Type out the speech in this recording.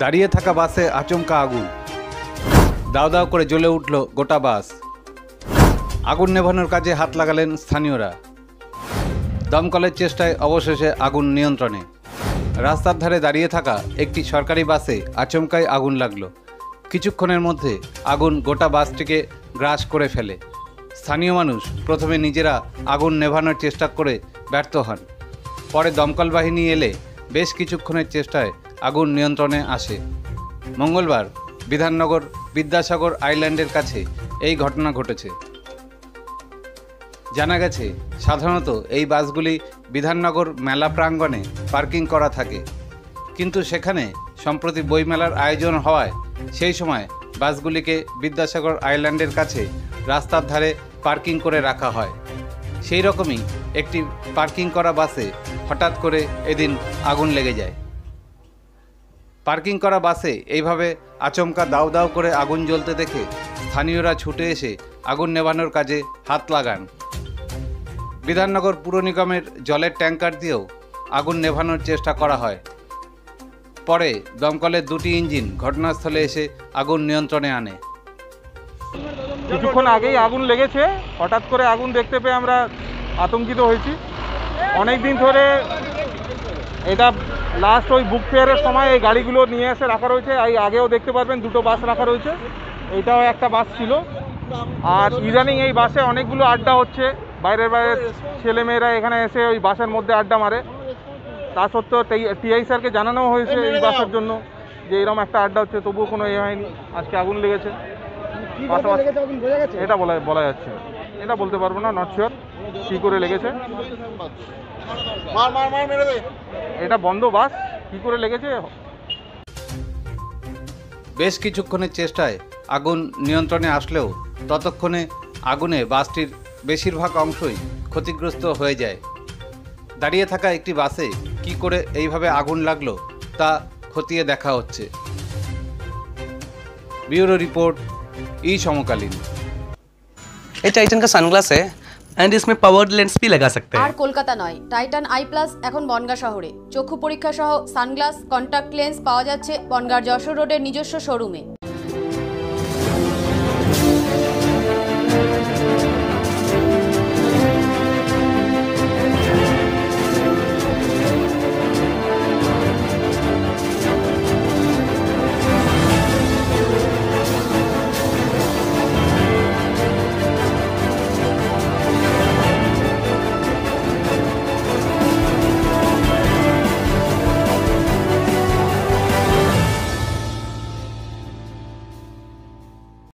দাঁড়িয়ে থাকা বাসে আচমকা আগুন। দাও দাও করে জ্বলে উঠল গোটা বাস। আগুন নেভানোর কাজে হাত লাগালেন স্থানীয়রা। দমকলের চেষ্টায় অবশেষে আগুন নিয়ন্ত্রণে। রাস্তার ধারে দাঁড়িয়ে থাকা একটি সরকারি বাসে আচমকাই আগুন লাগল। কিছুক্ষণের মধ্যে আগুন গোটা বাসটিকে গ্রাস করে ফেলে। স্থানীয় মানুষ প্রথমে নিজেরা আগুন নেভানোর চেষ্টা করে ব্যর্থ হন। পরে দমকল বাহিনী এলে বেশ কিছুক্ষণের চেষ্টায় আগুন নিয়ন্ত্রণে আসে। মঙ্গলবার বিধাননগর বিদ্যাসাগর আইল্যান্ডের কাছে এই ঘটনা ঘটেছে। জানা গেছে, সাধারণত এই বাসগুলি বিধাননগর মেলা প্রাঙ্গণে পার্কিং করা থাকে। কিন্তু সেখানে সম্প্রতি বইমেলার আয়োজন হওয়ায় সেই সময় বাসগুলিকে বিদ্যাসাগর আইল্যান্ডের কাছে রাস্তার ধারে পার্কিং করে রাখা হয়। সেই রকমই একটি পার্কিং করা বাসে হঠাৎ করে এদিন আগুন লেগে যায়। পার্কিং করা বাসে এইভাবে আচমকা দাউ দাউ করে আগুন জ্বলতে দেখে স্থানীয়রা ছুটে এসে আগুন নেভানোর কাজে হাত লাগান। বিধাননগর পুর নিগমের জলের ট্যাঙ্কার দিয়েও আগুন নেভানোর চেষ্টা করা হয়। পরে দমকলের দুটি ইঞ্জিন ঘটনাস্থলে এসে আগুন নিয়ন্ত্রণে আনে। কিছুক্ষণ আগেই আগুন লেগেছে। হঠাৎ করে আগুন দেখতে পেয়ে আমরা আতঙ্কিত হয়েছি। অনেক দিন ধরে এটা লাস্ট ওই বুক ফেয়ারের সময় এই গাড়িগুলো নিয়ে এসে রাখা রয়েছে। এই আগেও দেখতে পারবেন দুটো বাস রাখা রয়েছে। এটাও একটা বাস ছিল। আর ইদানিং এই বাসে অনেকগুলো আড্ডা হচ্ছে। বাইরের বাইরের ছেলেমেয়েরা এখানে এসে ওই বাসের মধ্যে আড্ডা মারে। তা সত্ত্বেও টিআই স্যারকে জানানো হয়েছে এই বাসের জন্য যে এরকম একটা আড্ডা হচ্ছে তবুও কোনো এ হয়নি। আজকে আগুন লেগেছে। এটা বলা বলা যাচ্ছে। এটা বলতে পারব না নট শিওর কী করে লেগেছে। এটা বন্ধ বাস কী করে লেগেছে? বেশ কিছুক্ষণের চেষ্টায় আগুন নিয়ন্ত্রণে আসলেও ততক্ষণে আগুনে বাসটির বেশিরভাগ অংশই ক্ষতিগ্রস্ত হয়ে যায়। দাঁড়িয়ে থাকা একটি বাসে কি করে এইভাবে আগুন লাগল তা খতিয়ে দেখা হচ্ছে। ব্যুরো রিপোর্ট ই সমকালীন। ये टाइटन का सनग्लास है एंड इसमें पावर लेंस भी लगा सकते আর हैं কলকাতা নয় টাইটান আই প্লাস এখন বনগা শহরে চক্ষু পরীক্ষা সহ সানগ্লাস কন্টাক্ট লেন্স পাওয়া যাচ্ছে বনগার যশোর রোডের নিজস্ব শোরুমে